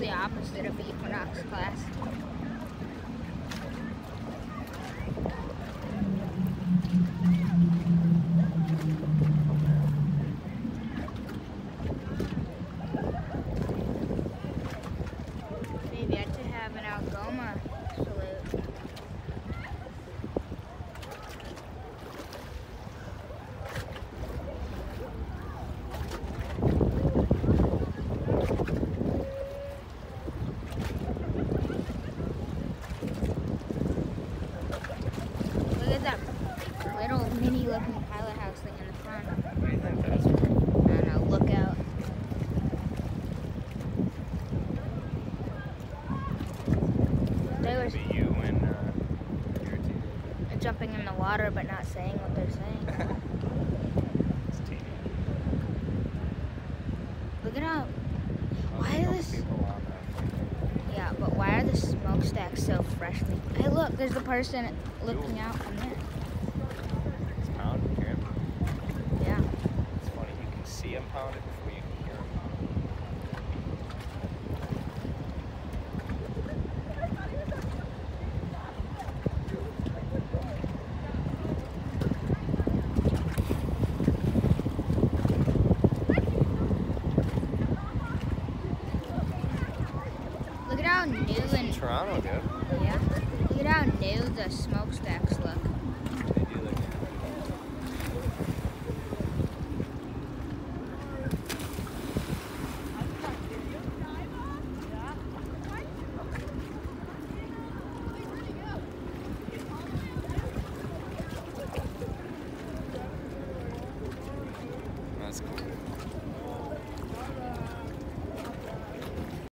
the opposite of equinox class. Mini looking pilot house thing in the front. What do you think that is for? I don't know, lookout. They were you and uh, your team. jumping in the water but not saying what they're saying. Look at how, Why there's a couple is- people on that. yeah, but why are the smokestacks so freshly? Hey, look, there's the person looking out from there. You can see them pounded before you can hear them. Look at how new and Toronto, dude. yeah. Look at how new the smokestacks look. They do look básica.